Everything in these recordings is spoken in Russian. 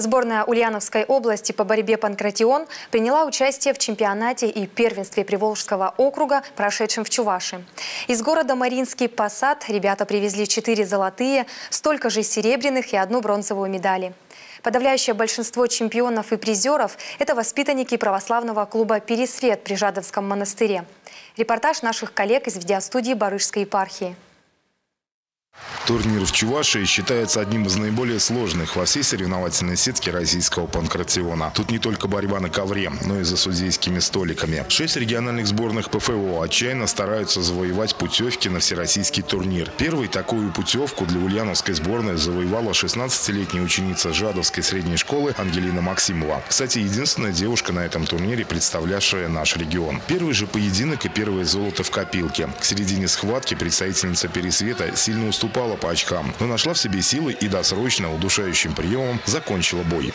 Сборная Ульяновской области по борьбе «Панкратион» приняла участие в чемпионате и первенстве Приволжского округа, прошедшем в Чуваши. Из города Маринский Посад ребята привезли четыре золотые, столько же серебряных и одну бронзовую медали. Подавляющее большинство чемпионов и призеров – это воспитанники православного клуба «Пересвет» при Жадовском монастыре. Репортаж наших коллег из видеостудии Барышской епархии. Турнир в Чувашии считается одним из наиболее сложных во всей соревновательной сетке российского панкратиона. Тут не только борьба на ковре, но и за судейскими столиками. Шесть региональных сборных ПФО отчаянно стараются завоевать путевки на всероссийский турнир. Первой такую путевку для ульяновской сборной завоевала 16-летняя ученица Жадовской средней школы Ангелина Максимова. Кстати, единственная девушка на этом турнире, представлявшая наш регион. Первый же поединок и первое золото в копилке. К середине схватки представительница Пересвета сильно уступала по очкам, но нашла в себе силы и досрочно удушающим приемом закончила бой.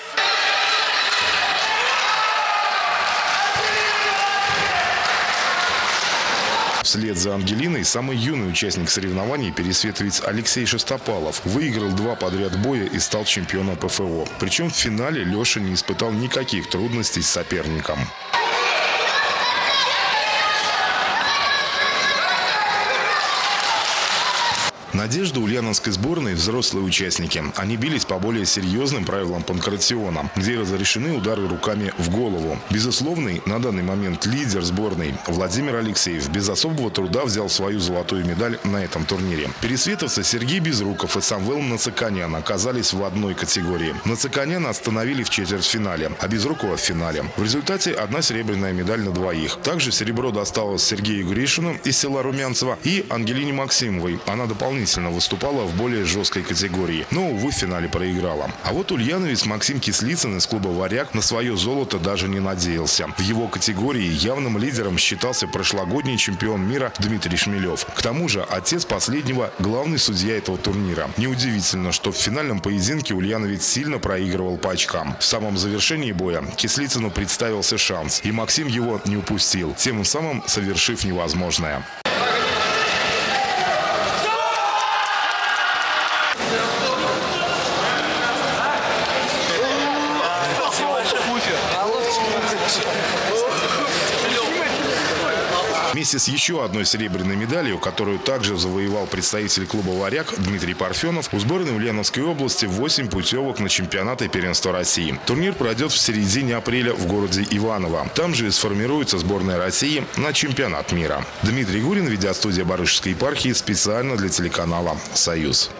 Вслед за Ангелиной самый юный участник соревнований пересветовец Алексей Шестопалов выиграл два подряд боя и стал чемпионом ПФО. Причем в финале Леша не испытал никаких трудностей с соперником. Надежда ульяновской сборной – взрослые участники. Они бились по более серьезным правилам панкратиона, где разрешены удары руками в голову. Безусловный на данный момент лидер сборной Владимир Алексеев без особого труда взял свою золотую медаль на этом турнире. Пересветовцы Сергей Безруков и Самвел Нациканян оказались в одной категории. Нациканяна остановили в четвертьфинале, а Безрукова в финале. В результате одна серебряная медаль на двоих. Также серебро досталось Сергею Гришину из села Румянцево и Ангелине Максимовой. Она дополнительно дополнительно выступала в более жесткой категории, но, увы, в финале проиграла. А вот ульяновец Максим Кислицын из клуба «Варяг» на свое золото даже не надеялся. В его категории явным лидером считался прошлогодний чемпион мира Дмитрий Шмелев. К тому же отец последнего – главный судья этого турнира. Неудивительно, что в финальном поединке ульяновец сильно проигрывал по очкам. В самом завершении боя Кислицыну представился шанс, и Максим его не упустил, тем самым совершив невозможное. Вместе с еще одной серебряной медалью, которую также завоевал представитель клуба «Варяг» Дмитрий Парфенов, у сборной Ульяновской области 8 путевок на чемпионаты первенства России. Турнир пройдет в середине апреля в городе Иваново. Там же и сформируется сборная России на чемпионат мира. Дмитрий Гурин, видеостудия Барышевской епархии, специально для телеканала «Союз».